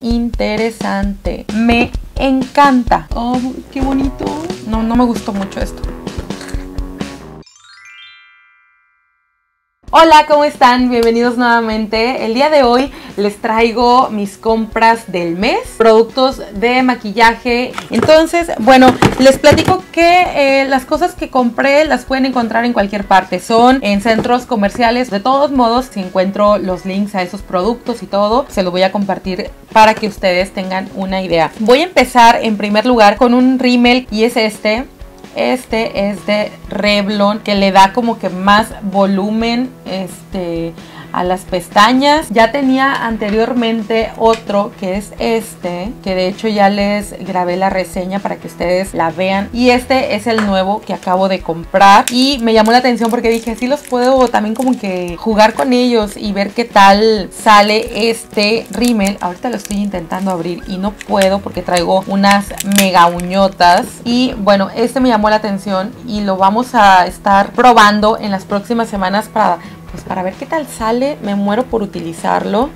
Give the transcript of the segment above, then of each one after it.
interesante. Me encanta. Oh, qué bonito. No, no me gustó mucho esto. Hola, ¿cómo están? Bienvenidos nuevamente. El día de hoy les traigo mis compras del mes, productos de maquillaje. Entonces, bueno, les platico que eh, las cosas que compré las pueden encontrar en cualquier parte. Son en centros comerciales. De todos modos, si encuentro los links a esos productos y todo, se los voy a compartir para que ustedes tengan una idea. Voy a empezar en primer lugar con un rímel y es este este es de Revlon que le da como que más volumen este a las pestañas. Ya tenía anteriormente otro que es este, que de hecho ya les grabé la reseña para que ustedes la vean. Y este es el nuevo que acabo de comprar y me llamó la atención porque dije, así los puedo también como que jugar con ellos y ver qué tal sale este rímel. Ahorita lo estoy intentando abrir y no puedo porque traigo unas mega uñotas. Y bueno, este me llamó la atención y lo vamos a estar probando en las próximas semanas para pues para ver qué tal sale, me muero por utilizarlo.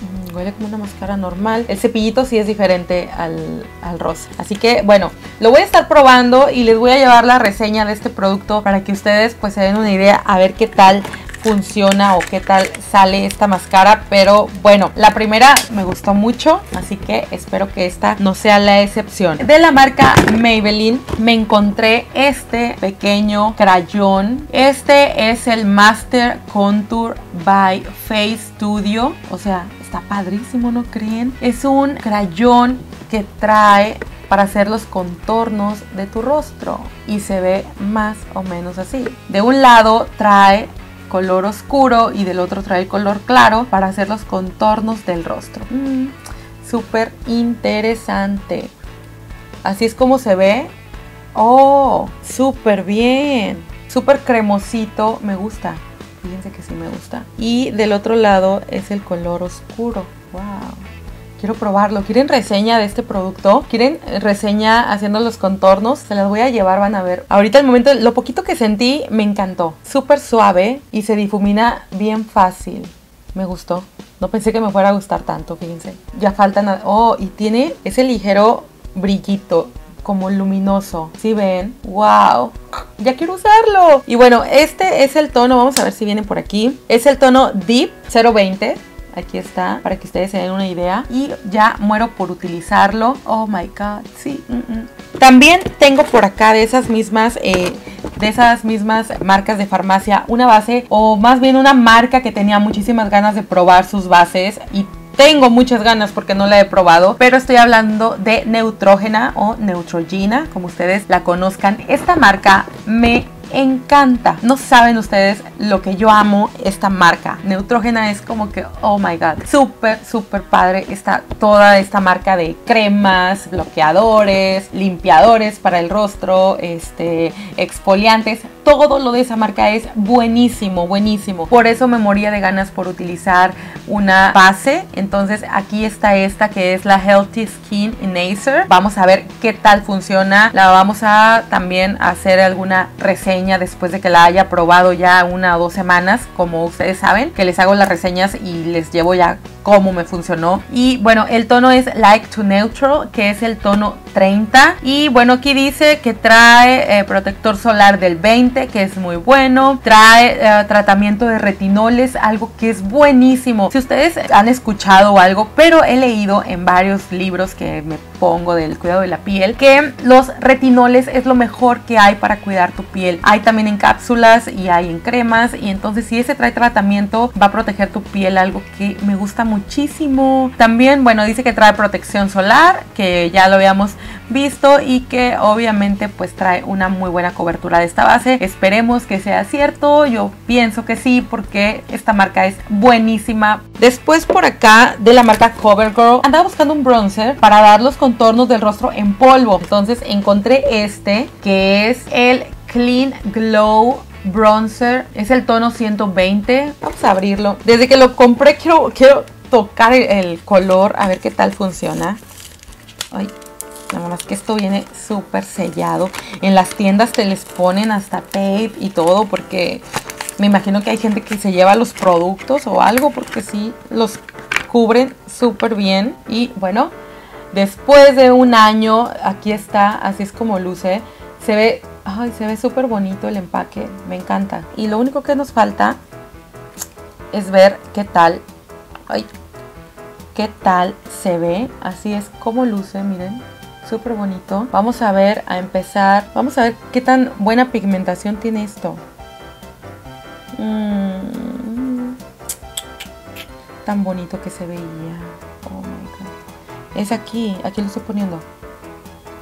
Mm, huele como una máscara normal. El cepillito sí es diferente al, al, rosa. Así que bueno, lo voy a estar probando y les voy a llevar la reseña de este producto para que ustedes pues se den una idea a ver qué tal funciona o qué tal sale esta máscara. Pero bueno, la primera me gustó mucho, así que espero que esta no sea la excepción. De la marca Maybelline me encontré este pequeño crayón. Este es el Master Contour by Face Studio. O sea, está padrísimo, ¿no creen? Es un crayón que trae para hacer los contornos de tu rostro y se ve más o menos así. De un lado trae color oscuro y del otro trae el color claro para hacer los contornos del rostro. Mm, Súper interesante. Así es como se ve. Oh, súper bien. Súper cremosito. Me gusta. Fíjense que sí me gusta. Y del otro lado es el color oscuro. Wow quiero probarlo. ¿Quieren reseña de este producto? ¿Quieren reseña haciendo los contornos? Se las voy a llevar, van a ver. Ahorita el momento, lo poquito que sentí, me encantó. Súper suave y se difumina bien fácil. Me gustó. No pensé que me fuera a gustar tanto, fíjense. Ya faltan... Oh, y tiene ese ligero brillito como luminoso. ¿Sí ven? ¡Wow! Ya quiero usarlo. Y bueno, este es el tono, vamos a ver si viene por aquí. Es el tono Deep 020 Aquí está, para que ustedes se den una idea. Y ya muero por utilizarlo. Oh my god, sí. Mm, mm. También tengo por acá de esas mismas... Eh, de esas mismas marcas de farmacia una base o más bien una marca que tenía muchísimas ganas de probar sus bases y tengo muchas ganas porque no la he probado, pero estoy hablando de Neutrogena o Neutrogena, como ustedes la conozcan. Esta marca me encanta. No saben ustedes lo que yo amo esta marca. Neutrogena es como que, oh my god, súper, súper padre. Está toda esta marca de cremas, bloqueadores, limpiadores para el rostro, este, exfoliantes. Todo lo de esa marca es buenísimo, buenísimo. Por eso me moría de ganas por utilizar una base. Entonces aquí está esta que es la Healthy Skin Enhancer. Vamos a ver qué tal funciona. La vamos a también hacer alguna reseña después de que la haya probado ya una o dos semanas, como ustedes saben, que les hago las reseñas y les llevo ya cómo me funcionó. Y bueno, el tono es Like to Neutral, que es el tono 30. Y bueno, aquí dice que trae eh, protector solar del 20, que es muy bueno. Trae eh, tratamiento de retinoles, algo que es buenísimo. Si ustedes han escuchado algo, pero he leído en varios libros que me pongo del cuidado de la piel, que los retinoles es lo mejor que hay para cuidar tu piel. Hay también en cápsulas y hay en cremas. Y entonces si ese trae tratamiento, va a proteger tu piel, algo que me gusta muchísimo. También, bueno, dice que trae protección solar, que ya lo habíamos visto y que obviamente pues trae una muy buena cobertura de esta base. Esperemos que sea cierto, yo pienso que sí porque esta marca es buenísima. Después por acá de la marca CoverGirl andaba buscando un bronzer para dar los contornos del rostro en polvo. Entonces encontré este que es el Clean Glow Bronzer. Es el tono 120. Vamos a abrirlo. Desde que lo compré quiero, quiero tocar el, color a ver qué tal funciona. Ay, nada más que esto viene súper sellado. En las tiendas te les ponen hasta tape y todo porque me imagino que hay gente que se lleva los productos o algo porque sí, los cubren súper bien y bueno, después de un año, aquí está, así es como luce, se ve, ay, se ve súper bonito el empaque, me encanta. Y lo único que nos falta es ver qué tal, ay, qué tal se ve, así es como luce, miren, súper bonito. Vamos a ver, a empezar, vamos a ver qué tan buena pigmentación tiene esto. Mm, tan bonito que se veía. Es aquí, aquí lo estoy poniendo.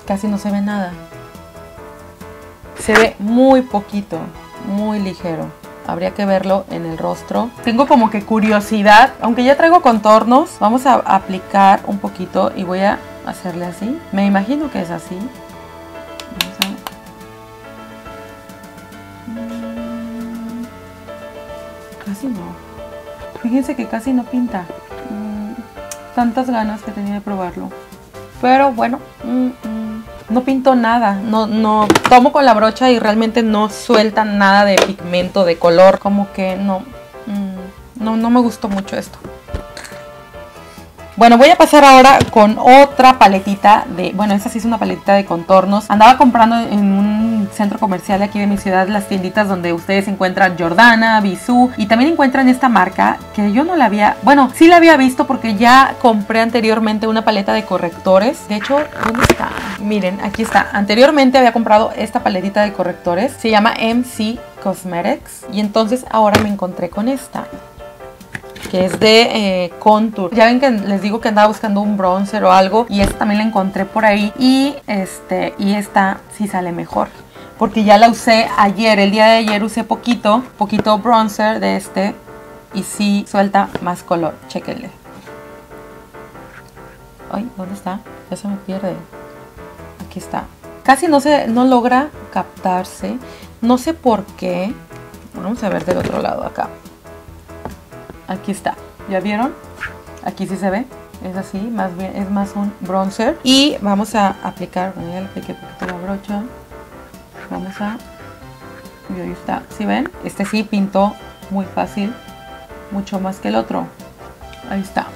Casi no se ve nada. Se ve muy poquito, muy ligero. Habría que verlo en el rostro. Tengo como que curiosidad, aunque ya traigo contornos, vamos a aplicar un poquito y voy a hacerle así. Me imagino que es así. Casi no. Fíjense que casi no pinta. Mm, tantas ganas que tenía de probarlo. Pero bueno, mm, mm, no pinto nada. No, no tomo con la brocha y realmente no suelta nada de pigmento, de color. Como que no, no, no me gustó mucho esto. Bueno, voy a pasar ahora con otra paletita de, bueno, esta sí es una paletita de contornos. Andaba comprando en un centro comercial aquí de mi ciudad las tienditas donde ustedes encuentran Jordana, Bisú y también encuentran esta marca que yo no la había, bueno, sí la había visto porque ya compré anteriormente una paleta de correctores. De hecho, ¿dónde está? Miren, aquí está. Anteriormente había comprado esta paletita de correctores. Se llama MC Cosmetics y entonces ahora me encontré con esta que es de eh, contour. Ya ven que les digo que andaba buscando un bronzer o algo y esta también la encontré por ahí y este y esta sí sale mejor. Porque ya la usé ayer, el día de ayer usé poquito, poquito bronzer de este y sí suelta más color. Chequenle. Ay, ¿dónde está? Ya se me pierde. Aquí está. Casi no se no logra captarse. No sé por qué. Vamos a ver del otro lado acá. Aquí está. ¿Ya vieron? Aquí sí se ve. Es así, más bien, es más un bronzer. Y vamos a aplicar, bueno, ya le apliqué poquito la brocha. Vamos a... Y ahí está. ¿Sí ven? Este sí pintó muy fácil. Mucho más que el otro. Ahí está.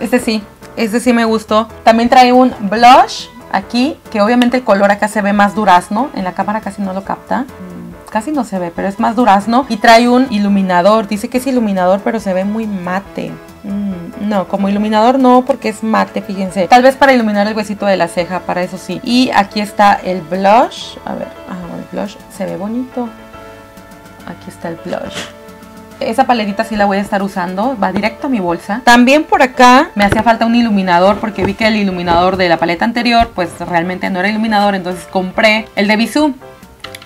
Este sí, este sí me gustó. También trae un blush aquí, que obviamente el color acá se ve más durazno. En la cámara casi no lo capta casi no se ve, pero es más durazno. Y trae un iluminador. Dice que es iluminador, pero se ve muy mate. No, como iluminador no, porque es mate, fíjense. Tal vez para iluminar el huesito de la ceja, para eso sí. Y aquí está el blush. A ver, el blush se ve bonito. Aquí está el blush. Esa paletita sí la voy a estar usando, va directo a mi bolsa. También por acá me hacía falta un iluminador porque vi que el iluminador de la paleta anterior pues realmente no era iluminador, entonces compré el de Bisú.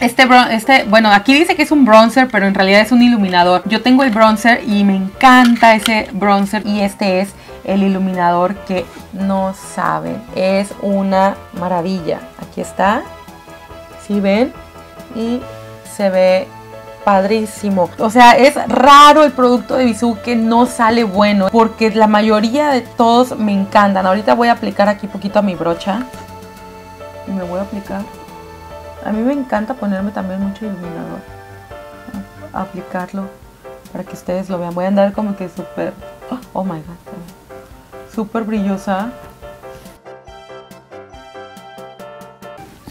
Este, este, bueno, aquí dice que es un bronzer, pero en realidad es un iluminador. Yo tengo el bronzer y me encanta ese bronzer y este es el iluminador que no saben. Es una maravilla. Aquí está. ¿Sí ven? Y se ve padrísimo. O sea, es raro el producto de Bisú que no sale bueno porque la mayoría de todos me encantan. Ahorita voy a aplicar aquí poquito a mi brocha. Y me voy a aplicar a mí me encanta ponerme también mucho iluminador. Aplicarlo para que ustedes lo vean. Voy a andar como que súper... Oh my god. Súper brillosa.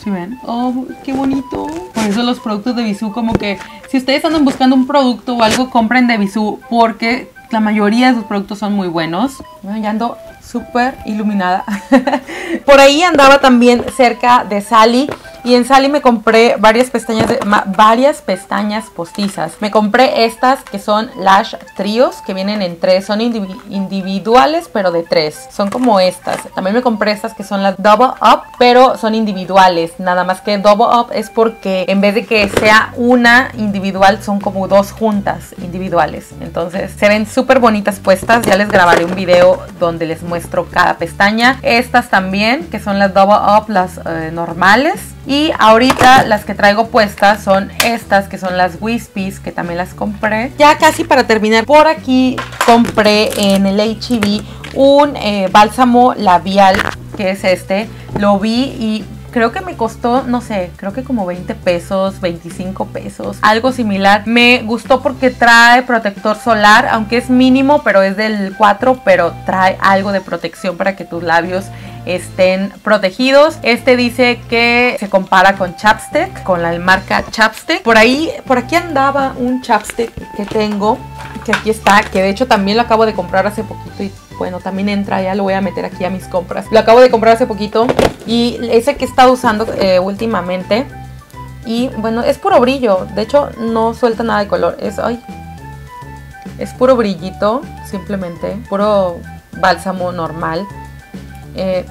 ¿Sí ven? Oh, qué bonito. Por eso los productos de Bisú como que... Si ustedes andan buscando un producto o algo, compren de Bisú porque la mayoría de sus productos son muy buenos. ya ando súper iluminada. Por ahí andaba también cerca de Sally y en Sally me compré varias pestañas, varias pestañas postizas. Me compré estas que son Lash Trios, que vienen en tres. Son individuales, pero de tres. Son como estas. También me compré estas que son las Double Up, pero son individuales. Nada más que Double Up es porque en vez de que sea una individual, son como dos juntas individuales. Entonces se ven súper bonitas puestas. Ya les grabaré un video donde les muestro cada pestaña. Estas también, que son las Double Up, las eh, normales. Y ahorita las que traigo puestas son estas que son las Wispies que también las compré. Ya casi para terminar, por aquí compré en el HEB un eh, bálsamo labial que es este. Lo vi y creo que me costó, no sé, creo que como 20 pesos, 25 pesos, algo similar. Me gustó porque trae protector solar, aunque es mínimo, pero es del 4, pero trae algo de protección para que tus labios estén protegidos. Este dice que se compara con chapstick, con la marca chapstick. Por ahí, por aquí andaba un chapstick que tengo, que aquí está, que de hecho también lo acabo de comprar hace poquito y bueno, también entra, ya lo voy a meter aquí a mis compras. Lo acabo de comprar hace poquito y ese que he estado usando eh, últimamente. Y bueno, es puro brillo, de hecho no suelta nada de color, es, ay, es puro brillito, simplemente, puro bálsamo normal. Eh,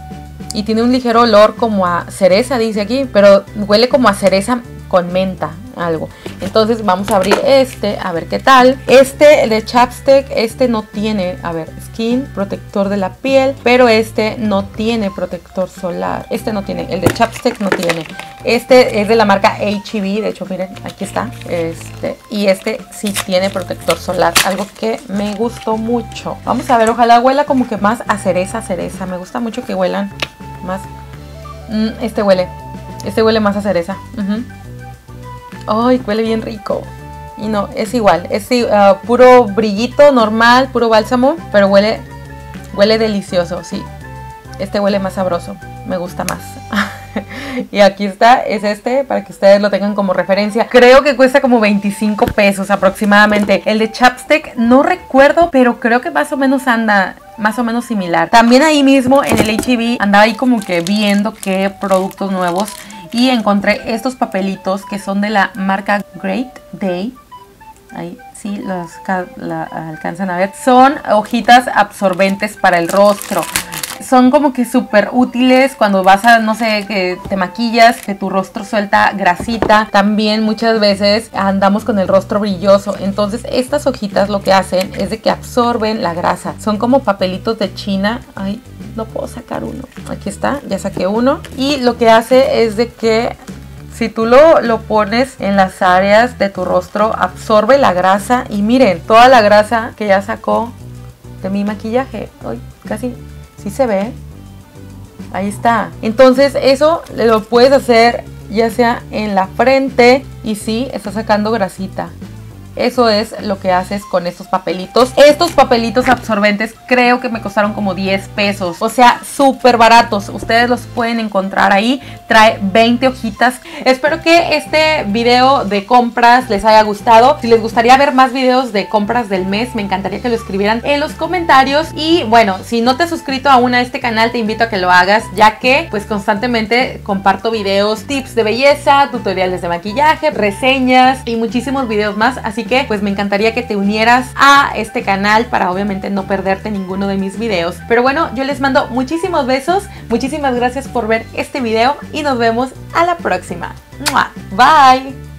y tiene un ligero olor como a cereza, dice aquí, pero huele como a cereza con menta, algo. Entonces vamos a abrir este, a ver qué tal. Este de Chapstick, este no tiene, a ver, skin, protector de la piel, pero este no tiene protector solar. Este no tiene, el de Chapstick no tiene. Este es de la marca HB, de hecho miren, aquí está. Este, y este sí tiene protector solar, algo que me gustó mucho. Vamos a ver, ojalá huela como que más a cereza, cereza. Me gusta mucho que huelan más. Mm, este huele, este huele más a cereza. Ay, huele bien rico. Y no, es igual, es uh, puro brillito normal, puro bálsamo, pero huele, huele delicioso, sí. Este huele más sabroso, me gusta más. y aquí está, es este, para que ustedes lo tengan como referencia. Creo que cuesta como 25 pesos aproximadamente. El de Chapstick, no recuerdo, pero creo que más o menos anda más o menos similar. También ahí mismo en el HB andaba ahí como que viendo qué productos nuevos y encontré estos papelitos que son de la marca Great Day. Ahí sí los alcanzan a ver. Son hojitas absorbentes para el rostro son como que súper útiles cuando vas a, no sé, que te maquillas, que tu rostro suelta grasita. También muchas veces andamos con el rostro brilloso. Entonces estas hojitas lo que hacen es de que absorben la grasa. Son como papelitos de China. Ay, no puedo sacar uno. Aquí está, ya saqué uno. Y lo que hace es de que si tú lo, lo, pones en las áreas de tu rostro, absorbe la grasa. Y miren, toda la grasa que ya sacó de mi maquillaje. Ay, casi ¿Sí se ve? Ahí está. Entonces eso lo puedes hacer ya sea en la frente y sí, está sacando grasita. Eso es lo que haces con estos papelitos. Estos papelitos absorbentes creo que me costaron como 10 pesos. O sea, súper baratos. Ustedes los pueden encontrar ahí. Trae 20 hojitas. Espero que este video de compras les haya gustado. Si les gustaría ver más videos de compras del mes, me encantaría que lo escribieran en los comentarios. Y bueno, si no te has suscrito aún a este canal, te invito a que lo hagas, ya que pues constantemente comparto videos, tips de belleza, tutoriales de maquillaje, reseñas y muchísimos videos más. Así Así pues me encantaría que te unieras a este canal para obviamente no perderte ninguno de mis videos. Pero bueno, yo les mando muchísimos besos, muchísimas gracias por ver este video y nos vemos a la próxima. Bye.